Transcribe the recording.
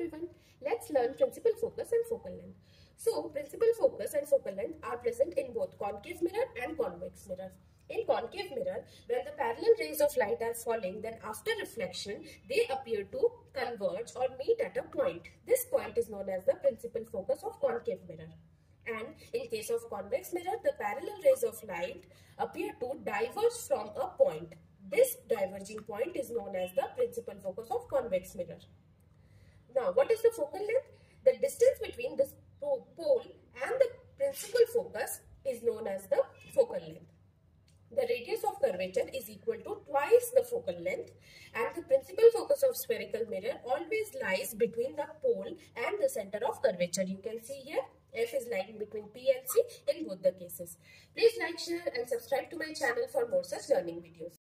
everyone. Let's learn principal focus and focal length. So, principal focus and focal length are present in both concave mirror and convex mirror. In concave mirror, when the parallel rays of light are falling, then after reflection, they appear to converge or meet at a point. This point is known as the principal focus of concave mirror. And in case of convex mirror, the parallel rays of light appear to diverge from a point. This diverging point is known as the principal focus of convex mirror. Now, what is the focal length? The distance between this pole and the principal focus is known as the focal length. The radius of curvature is equal to twice the focal length and the principal focus of spherical mirror always lies between the pole and the center of curvature. You can see here F is lying between P and C in both the cases. Please like, share and subscribe to my channel for more such learning videos.